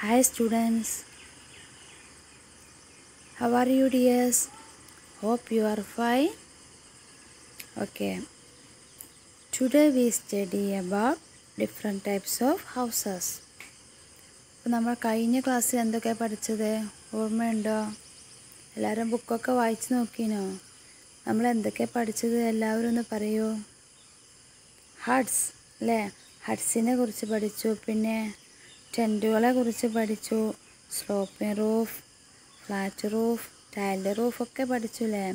Hi students. How are you dears? Hope you are fine. Okay. Today we study about different types of houses. നമ്മൾ കഴിഞ്ഞ ക്ലാസ്സിൽ എന്തൊക്കെ പഠിച്ചത് ഓർമ്മയുണ്ടോ എല്ലാവരും ബുക്കൊക്കെ വായിച്ച് നോക്കിനോ നമ്മൾ എന്തൊക്കെ പഠിച്ചത് എല്ലാവരും ഒന്ന് പറയൂ ഹട്ട്സ് അല്ലേ ഹട്ട്സിനെ കുറിച്ച് പഠിച്ചു പിന്നെ ടെന്റുകളെ കുറിച്ച് പഠിച്ചു. Sloping roof flat roof tiled roof ഒക്കെ പഠിച്ചു അല്ലേ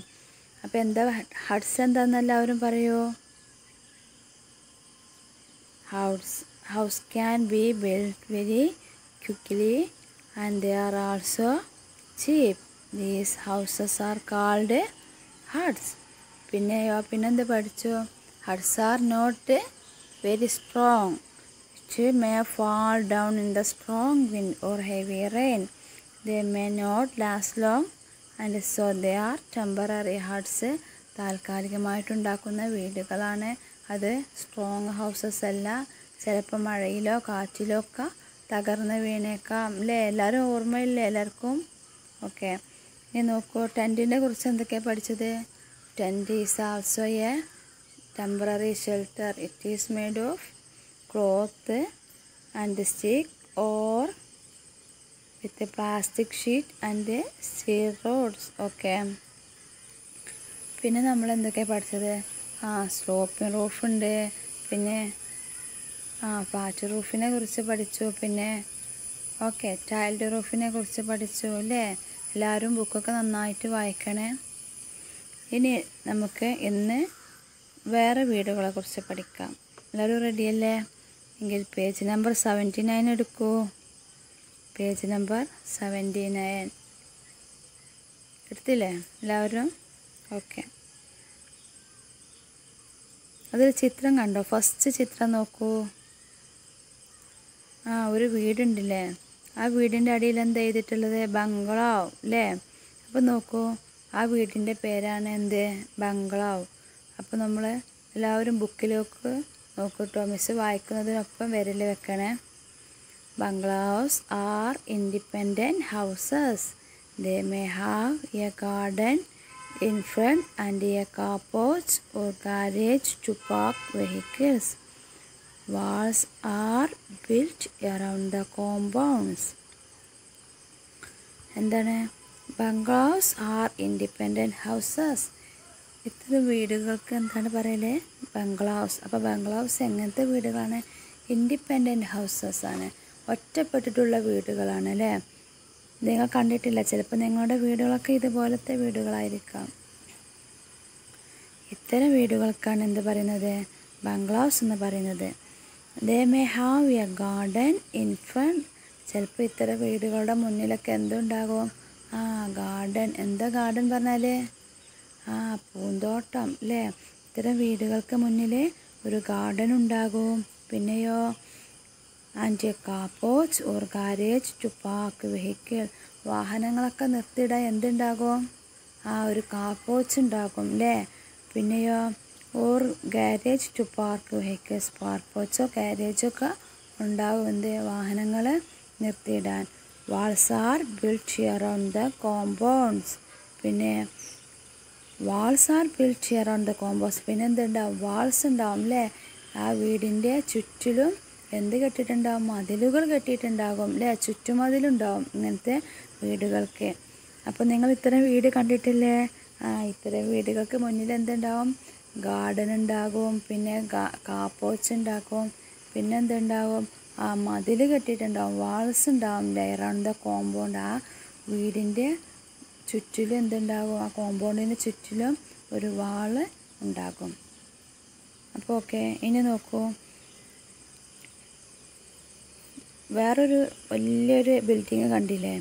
അപ്പോൾ എന്താ ഹട്സ് എന്താണെന്ന് എല്ലാവരും പറയൂ? House house can be build very quickly and they are also cheap. These houses are called huts. പിന്നെയോ പിന്നെന്ത് പഠിച്ചു? Huts are not very strong. It may fall down in the strong wind or heavy rain. They may not last long and so they are temporary huts താൽക്കാലികമായിട്ടുണ്ടാക്കുന്ന വീടുകളാണ് അത്. Strong houses അല്ല. ചിലപ്പോൾ മഴയിലോ കാറ്റിലോ ഒക്കെ തകർന്ന് വീണേക്കാം. അല്ലേ എല്ലാവരും ഓർമ്മയില്ലേ എല്ലാവർക്കും? ഓക്കെ ഇനി നോക്കൂ ടെന്റിനെ കുറിച്ച് എന്തൊക്കെയാണ് പഠിച്ചത്? Tent is also a temporary shelter it is made of cloth and stick or with plastic sheet and steel rods okay പിന്നെ നമ്മൾ എന്തൊക്കെയാണ് പഠിച്ചത്? ആ സ്ലോപ്പിംഗ് റൂഫുണ്ട് പിന്നെ ആ പാച്ച് റൂഫിനെ കുറിച്ച് പഠിച്ചു. പിന്നെ ഓക്കെ ടൈൽഡ് റൂഫിനെ കുറിച്ച് പഠിച്ചു അല്ലേ? എല്ലാവരും ബുക്കൊക്കെ നന്നായിട്ട് വായിക്കണേ. ഇനി നമുക്ക് ഇന്ന് വേറെ വീടുകളെ കുറിച്ച് പഠിക്കാം. എല്ലാവരും റെഡിയല്ലേ എങ്കിൽ പേജ് നമ്പർ സെവന്റി നയൻ എടുക്കൂ. പേജ് നമ്പർ സെവന്റി നയൻ എടുത്തില്ലേ? എല്ലാവരും? ഓക്കെ. അതൊരു ചിത്രം കണ്ടോ? ഫസ്റ്റ് ചിത്രം നോക്കൂ. ആ ഒരു വീടുണ്ടല്ലേ? ആ വീടിന്റെ അടിയിൽ എന്താ ചെയ്തിട്ടുള്ളത് ബംഗ്ലാവ് അല്ലേ? അപ്പോൾ നോക്കൂ. ആ വീടിന്റെ പേരാണ് എന്ത്? ബംഗ്ലാവ്. അപ്പോൾ നമ്മൾ എല്ലാവരും ബുക്കിലേക്ക് നോക്കൂട്ടോ. മിസ് വായിക്കുന്നതിനൊപ്പം വിരൽ വെക്കണേ. Bungalows are independent houses they may have a garden in front and a car porch or garage to park vehicles. Walls are built around the compounds. എന്താണ്? ബംഗ്ലാവ്സ് ആർ ഇൻഡിപെൻഡന്റ് ഹൗസസ് ഇത്തരം വീടുകൾക്ക് എന്താണ് പറയൽ? Bungalows അപ്പോൾ bungalows എങ്ങനത്തെ വീടുകളാണ്? Independent houses ആണ്. ഒറ്റപ്പെട്ടിട്ടുള്ള വീടുകളാണ് അല്ലേ? നിങ്ങൾ കണ്ടിട്ടില്ല. ചിലപ്പോൾ നിങ്ങളുടെ വീടുകളൊക്കെ ഇതുപോലത്തെ വീടുകളായിരിക്കാം. ഇത്തരം വീടുകൾക്കാണ് എന്ത് പറയുന്നത്? ബംഗ്ലാവ്സ് എന്ന് പറയുന്നത്. They may have a garden in front ചിലപ്പോൾ ഇത്തരം വീടുകളുടെ മുന്നിലൊക്കെ എന്തുണ്ടാകും? ആ ഗാർഡൻ എന്താ ഗാർഡൻ പറഞ്ഞാൽ ആ പൂന്തോട്ടം അല്ലേ ഇത്തരം വീടുകൾക്ക് മുന്നിൽ ഒരു ഗാർഡൻ ഉണ്ടാകും. പിന്നെയോ? And car porch or garage to park vehicle വാഹനങ്ങളൊക്കെ നിർത്തിയിടാൻ എന്തുണ്ടാകും? ആ ഒരു കാപ്പോച്ച് ഉണ്ടാകും അല്ലേ പിന്നെയോ? Or garage to park vehicles പാർപ്പോച്ചോ ഗാരേജോ ഒക്കെ ഉണ്ടാകും എന്ത്? വാഹനങ്ങൾ നിർത്തിയിടാൻ. Walls are build sheer on the compounds പിന്നെ walls are built around the compound പിന്നെ എന്തുണ്ടാവും വാൾസ് ഉണ്ടാവും അല്ലേ ആ വീടിന്റെ ചുറ്റിലും എന്ത് കെട്ടിയിട്ടുണ്ടാവും? മതിലുകൾ കെട്ടിയിട്ടുണ്ടാകും അല്ലേ ചുറ്റുമതിലുണ്ടാവും ഇങ്ങനത്തെ വീടുകൾക്ക്. അപ്പോൾ നിങ്ങൾ ഇത്തരം വീട് കണ്ടിട്ടില്ലേ? ആ ഇത്തരം വീടുകൾക്ക് മുന്നിൽ എന്തുണ്ടാവും? ഗാർഡൻ ഉണ്ടാകും പിന്നെ കാപ്പോച്ച് ഉണ്ടാക്കും പിന്നെ എന്തുണ്ടാവും ആ മതിൽ കെട്ടിയിട്ടുണ്ടാവും വാൾസ് ഉണ്ടാവും അറൗണ്ട് ദ കോമ്പൗണ്ട് ആ വീടിന്റെ ചുറ്റിലും എന്തുണ്ടാകും? ആ കോമ്പൗണ്ടിന് ചുറ്റിലും ഒരു വാൾ ഉണ്ടാകും. അപ്പോൾ ഓക്കെ ഇനി നോക്കൂ. വേറൊരു വലിയൊരു ബിൽഡിങ് കണ്ടില്ലേ?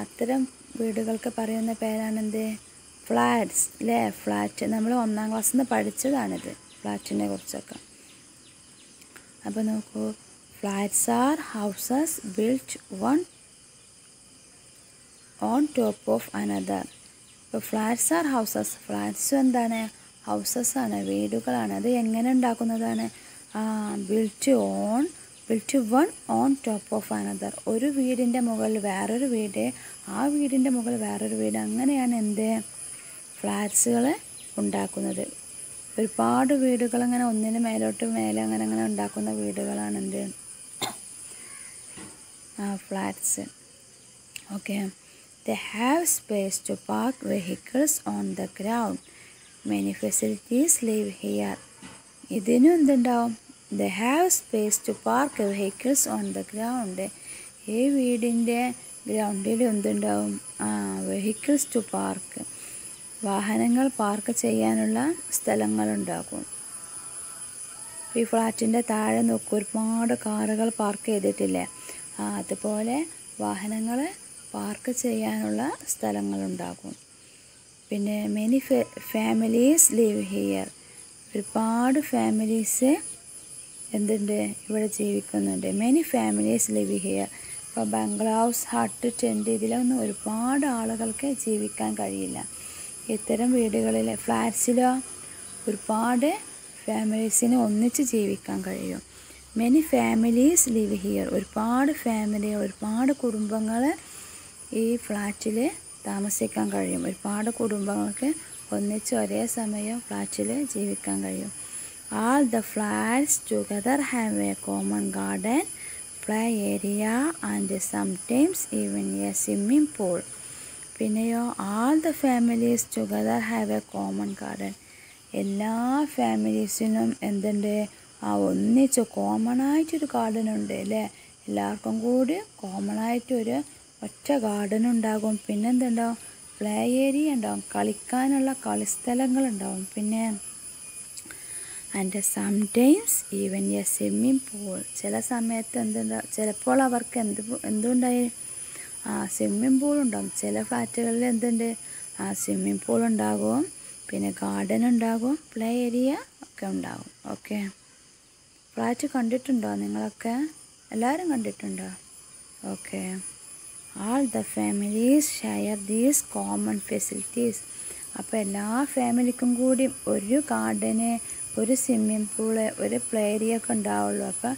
അത്തരം വീടുകൾക്ക് പറയുന്ന പേരാണെന്ത്? ഫ്ലാറ്റ്സ് അല്ലേ ഫ്ലാറ്റ് നമ്മൾ ഒന്നാം ക്ലാസ്സിൽ നിന്ന് പഠിച്ചതാണിത് ഫ്ലാറ്റിനെ കുറിച്ചൊക്കെ. അപ്പോൾ നോക്കൂ. Flats are houses built one on top of another ഇപ്പോൾ ഫ്ലാറ്റ്സ് ആർ ഹൗസസ് ഫ്ലാറ്റ്സും എന്താണ്? ഹൗസസ് ആണ് വീടുകളാണ്. അത് എങ്ങനെ ഉണ്ടാക്കുന്നതാണ്? Built on built one on top of another ഒരു വീടിന്റെ മുകളിൽ വേറൊരു വീട് ആ വീടിന്റെ മുകളിൽ വേറൊരു വീട്. അങ്ങനെയാണ് എന്ത്? ഫ്ലാറ്റ്സുകൾ ഉണ്ടാക്കുന്നത്. ഒരുപാട് വീടുകൾ അങ്ങനെ ഒന്നിന് മേലോട്ട് മേലെ അങ്ങനെ അങ്ങനെ ഉണ്ടാക്കുന്ന വീടുകളാണ് എന്ത്? Flats okay they have space to park vehicles on the ground. Many facilities live here. ഇതിനും എന്തുണ്ടാവും they have space to park vehicles on the ground ഈ വീടിന്റെ ഗ്രൗണ്ടിൽ എന്തുണ്ടാവും? വെഹിക്കിൾസ് ടു പാർക്ക് വാഹനങ്ങൾ പാർക്ക് ചെയ്യാനുള്ള സ്ഥലങ്ങളുണ്ടാകും. ഈ ഫ്ലാറ്റിന്റെ താഴെ നോക്കും ഒരുപാട് കാറുകൾ പാർക്ക് ചെയ്തിട്ടില്ലേ? അതുപോലെ വാഹനങ്ങൾ പാർക്ക് ചെയ്യാനുള്ള സ്ഥലങ്ങളുണ്ടാകും. പിന്നെ മെനി ഫാമിലീസ് ലിവ് ഹിയർ ഒരുപാട് ഫാമിലീസ് എന്തുണ്ട്? ഇവിടെ ജീവിക്കുന്നുണ്ട്. മെനി ഫാമിലീസ് ലിവ് ഹിയർ ഇപ്പോൾ ബംഗ്ലാവ്സ് ഹട്ട് ടെന്റ് ഇതിലൊന്നും ഒരുപാട് ആളുകൾക്ക് ജീവിക്കാൻ കഴിയില്ല. ഇത്തരം വീടുകളിൽ ഫ്ലാറ്റ്സിലോ ഒരുപാട് ഫാമിലീസിന് ഒന്നിച്ച് ജീവിക്കാൻ കഴിയും. മെനി ഫാമിലീസ് ലിവ് ഹിയർ ഒരുപാട് ഫാമിലി ഒരുപാട് കുടുംബങ്ങൾ ഈ ഫ്ലാറ്റിൽ താമസിക്കാൻ കഴിയും. ഒരുപാട് കുടുംബങ്ങൾക്ക് ഒന്നിച്ച് ഒരേ സമയം ഫ്ലാറ്റിൽ ജീവിക്കാൻ കഴിയും. All the flats together have a common garden play area and sometimes even a swimming pool പിന്നെയോ all the families together have a common garden എല്ലാ ഫാമിലീസിനും എന്തുണ്ട്? ആ ഒന്നിച്ച് കോമൺ ആയിട്ടൊരു ഗാർഡൻ ഉണ്ട് അല്ലേ? എല്ലാവർക്കും കൂടി കോമൺ ആയിട്ടൊരു ഒറ്റ ഗാർഡൻ ഉണ്ടാകും. പിന്നെ എന്തുണ്ടാവും? പ്ലേ ഏരിയ ഉണ്ടാവും. കളിക്കാനുള്ള കളിസ്ഥലങ്ങളുണ്ടാവും. പിന്നെ and sometimes even a swimming pool ചില സമയത്ത് എന്തുണ്ടാവും ചിലപ്പോൾ അവർക്ക് എന്ത് എന്തുണ്ടായി? ആ സ്വിമ്മിംഗ് പൂൾ ഉണ്ടാകും ചില ഫ്ലാറ്റുകളിൽ എന്തുണ്ട്? ആ സ്വിമ്മിംഗ് പൂൾ ഉണ്ടാകും. പിന്നെ ഗാർഡൻ ഉണ്ടാകും. പ്ലേ ഏരിയ ഒക്കെ ഉണ്ടാകും. ഓക്കെ ഫ്ലാറ്റ് കണ്ടിട്ടുണ്ടോ നിങ്ങളൊക്കെ? എല്ലാവരും കണ്ടിട്ടുണ്ടോ? Okay all the families share these common facilities അപ്പോൾ എല്ലാ ഫാമിലിക്കും കൂടി ഒരു ഗാർഡന് ഒരു സ്വിമ്മിംഗ് പൂൾ ഒരു പ്ലേ ഏരിയ ഒക്കെ ഉണ്ടാവുള്ളൂ. അപ്പോൾ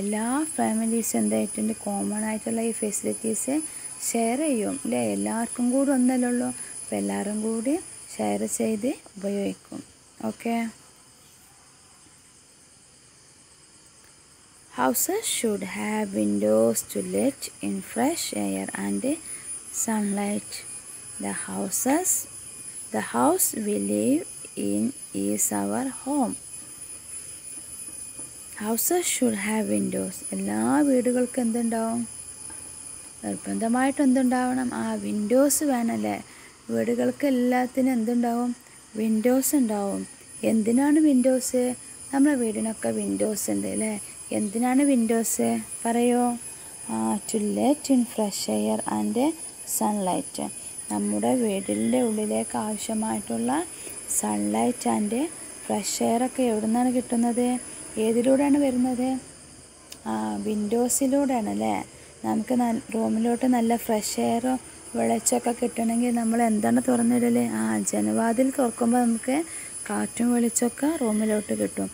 എല്ലാ ഫാമിലീസും എന്തായിട്ടുണ്ട്? കോമൺ ആയിട്ടുള്ള ഈ ഫെസിലിറ്റീസ് ഷെയർ ചെയ്യും. അല്ലേ എല്ലാവർക്കും കൂടി ഒന്നല്ലേ അപ്പോൾ എല്ലാവരും കൂടി ഷെയർ ചെയ്ത് ഉപയോഗിക്കും. Okay Houses should have windows to let in fresh air and sunlight. The houses, the house we live in is our home. Houses should have windows. എല്ലാ വീടുകൾക്കും എന്തുണ്ടാവും നിർബന്ധമായിട്ട് എന്തുണ്ടാവണം ആ വിൻഡോസ് വേണമല്ലേ വീടുകൾക്ക് എല്ലാത്തിനും എന്തുണ്ടാവും വിൻഡോസ് ഉണ്ടാവും എന്തിനാണ് വിൻഡോസ് നമ്മുടെ വീടിനൊക്കെ വിൻഡോസ് ഉണ്ട് അല്ലേ എന്തിനാണ് വിൻഡോസ്? പറയോ. To let in fresh air and sunlight നമ്മുടെ വീടിന്റെ ഉള്ളിലേക്ക് ആവശ്യമായിട്ടുള്ള സൺലൈറ്റ് ആൻഡ് ഫ്രഷ് എയർ ഒക്കെ എവിടെ നിന്നാണ് കിട്ടുന്നത്? ഏതിലൂടെയാണ് വരുന്നത്? വിൻഡോസിലൂടെയാണ് അല്ലേ? നമുക്ക് റൂമിലോട്ട് നല്ല ഫ്രഷ് എയറോ വെളിച്ചമൊക്കെ കിട്ടണമെങ്കിൽ നമ്മൾ എന്താണ് തുറന്നിടൽ? ആ ജനവാതിൽ തുറക്കുമ്പോൾ നമുക്ക് കാറ്റും വെളിച്ചമൊക്കെ റൂമിലോട്ട് കിട്ടും.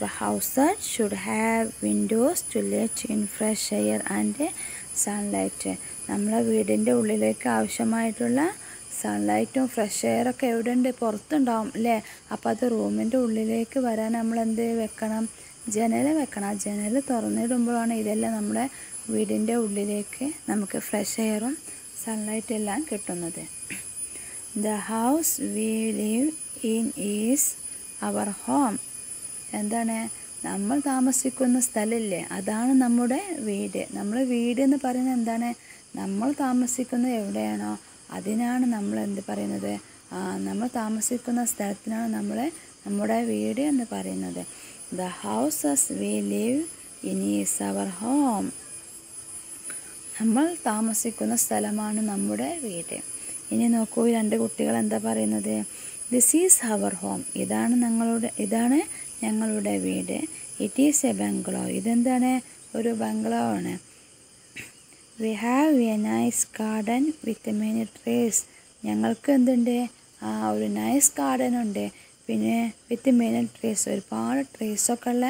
അപ്പോൾ house should have windows to let in fresh air and sunlight. നമ്മളെ വീടിന്റെ ഉള്ളിലേക്ക് ആവശ്യമായിട്ടുള്ള സൺലൈറ്റും ഫ്രഷ് എയറൊക്കെ എവിടെ ഉണ്ട് പുറത്തുണ്ടാവും അല്ലേ? അപ്പോൾ അത് റൂമിന്റെ ഉള്ളിലേക്ക് വരാൻ നമ്മൾ എന്ത് വെക്കണം? ജനൽ വെക്കണം. ആ ജനൽ തുറന്നിടുമ്പോഴാണ് ഇതെല്ലാം നമ്മുടെ വീടിന്റെ ഉള്ളിലേക്ക് നമുക്ക് ഫ്രഷ് എയറും സൺലൈറ്റ് എല്ലാം കിട്ടുന്നത്. The house we live in is our home എന്താണ്? നമ്മൾ താമസിക്കുന്ന സ്ഥലമില്ലേ? അതാണ് നമ്മുടെ വീട്. നമ്മൾ വീട് എന്ന് പറയുന്നത് എന്താണ്? നമ്മൾ താമസിക്കുന്നത് എവിടെയാണോ അതിനാണ് നമ്മൾ എന്ത് പറയുന്നത്? നമ്മൾ താമസിക്കുന്ന സ്ഥലത്തിനാണ് നമ്മൾ നമ്മുടെ വീട് എന്ന് പറയുന്നത്. The houses we live in is our home നമ്മൾ താമസിക്കുന്ന സ്ഥലമാണ് നമ്മുടെ വീട്. ഇനി നോക്കൂ രണ്ട് കുട്ടികൾ എന്താ പറയുന്നത്? ദിസ് ഈസ് അവർ ഹോം ഇതാണ് ഞങ്ങളുടെ ഇതാണ് ഞങ്ങളുടെ വീട്. ഇറ്റ് ഈസ് എ ബംഗ്ലോ ഇതെന്താണ്? ഒരു ബംഗ്ലോ ആണ്. We have a nice garden with many trees ഞങ്ങൾക്ക് എന്തുണ്ട്? ആ ഒരു നൈസ് ഗാർഡൻ ഉണ്ട്. പിന്നെ വിത്ത് മെനി ട്രീസ് ഒരുപാട് ട്രീസൊക്കെ ഉള്ള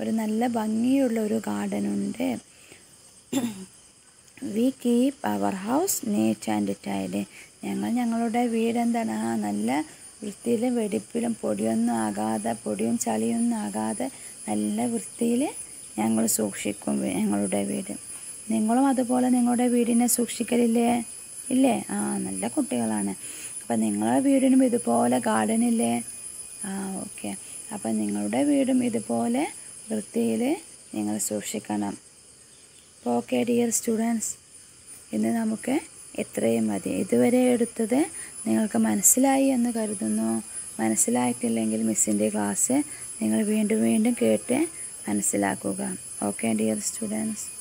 ഒരു നല്ല ഭംഗിയുള്ള ഒരു ഗാർഡൻ ഉണ്ട്. We keep our house neat and tidy ഞങ്ങൾ ഞങ്ങളുടെ വീട് എന്താണ്? നല്ല വൃത്തിയിലും വെടിപ്പിലും പൊടിയൊന്നും ആകാതെ പൊടിയും ചളിയൊന്നും ആകാതെ നല്ല വൃത്തിയിൽ ഞങ്ങൾ സൂക്ഷിക്കും ഞങ്ങളുടെ വീട്. നിങ്ങളും അതുപോലെ നിങ്ങളുടെ വീടിനെ സൂക്ഷിക്കലില്ലേ? ഇല്ലേ? ആ നല്ല കുട്ടികളാണ്. അപ്പം നിങ്ങളുടെ വീടിനും ഇതുപോലെ ഗാർഡൻ ഇല്ലേ? ആ ഓക്കെ. അപ്പം നിങ്ങളുടെ വീടും ഇതുപോലെ വൃത്തിയിൽ നിങ്ങൾ സൂക്ഷിക്കണം. അപ്പോൾ ഓക്കെ ഡിയർ സ്റ്റുഡൻസ് ഇന്ന് നമുക്ക് ഇത്രയും മതി. ഇതുവരെ എടുത്തത് നിങ്ങൾക്ക് മനസ്സിലായി എന്ന് കരുതുന്നു. മനസ്സിലായിട്ടില്ലെങ്കിൽ മിസ്സിന്റെ ക്ലാസ് നിങ്ങൾ വീണ്ടും വീണ്ടും കേട്ട് മനസ്സിലാക്കുക. Okay dear students